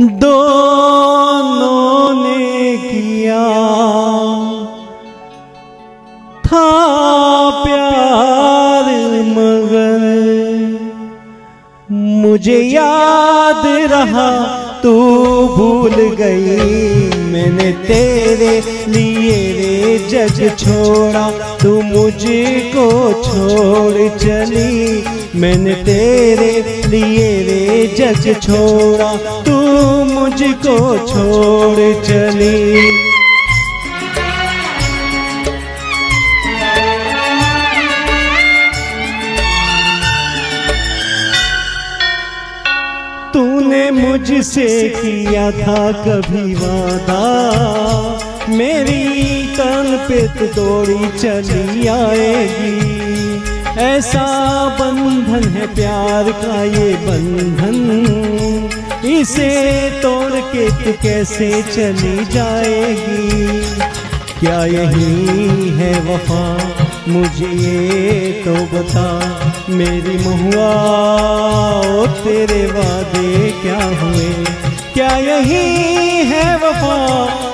दोनों ने किया। था प्यार मगर मुझे याद रहा तू भूल गई। मैंने तेरे लिए रे जग छोड़ा, तू मुझको छोड़ चली। मैंने तेरे लिए रे जग छोड़ा, तू मुझको छोड़ चली। तूने मुझसे किया था कभी वादा। मेरी तन पे तो दौड़ी चली आएगी। ऐसा बंधन है प्यार का ये बंधन। इसे तोड़ के तू कैसे चली जाएगी? क्या यही है वफा? मुझे ये तो बता, मेरी महुआ तेरे वादे क्या हुए? क्या यही है वफा?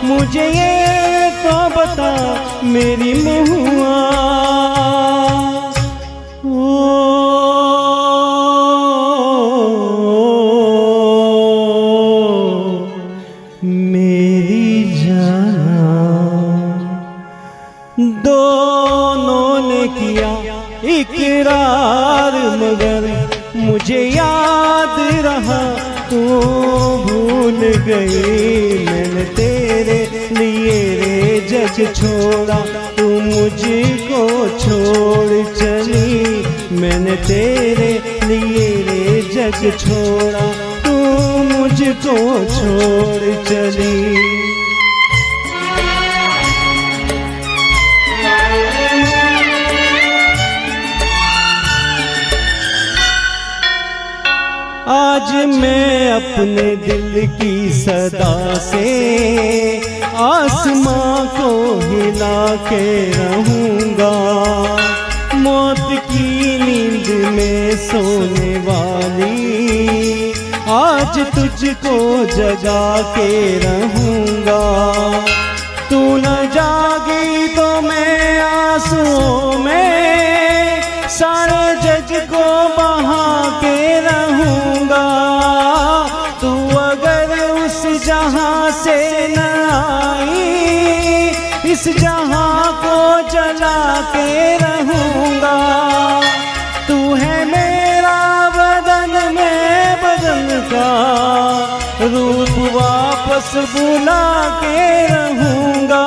मुझे ये तो बता, मेरी महुआ किया इकरार मगर मुझे याद रहा, तू भूल गई। मैंने तेरे लिए रे जग छोड़ा, तू मुझको छोड़ चली। मैंने तेरे लिए रे जग छोड़ा, तू मुझको छोड़ चली। अपने दिल की सदा से आसमां को हिला के रहूँगा। मौत की नींद में सोने वाली आज तुझको जगा के रहूँगा। इस जहाँ को जला के रहूँगा। तू है मेरा बदन में बदन का। रूप वापस बुला के रहूँगा।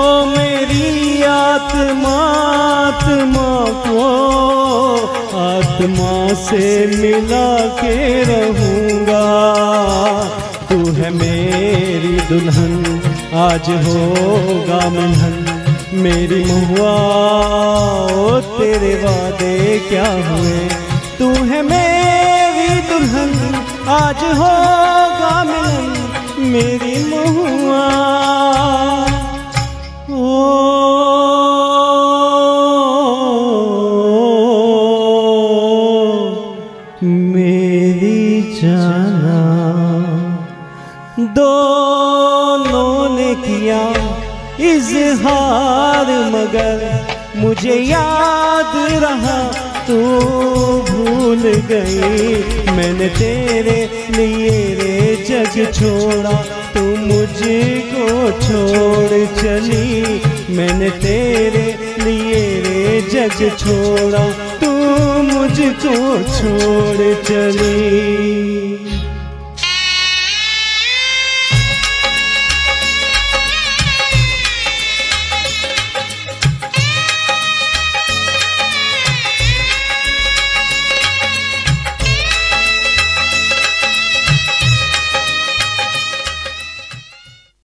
ओ मेरी आत्मा आत्मा को आत्मा से मिला के रहूँगा। तू है मेरी दुल्हन। आज होगा मिलन मेरी ओ तेरे वादे क्या हुए? तू है मेरी दुल्हन, आज होगा मिलन। मेरी ओ, मेरी जाना। ने किया इजहार मगर मुझे याद रहा, तू भूल गई। मैंने तेरे लिए रे जग छोड़ा, तू मुझको छोड़ चली। मैंने तेरे लिए रे जग छोड़ा, तू मुझको छोड़ चली।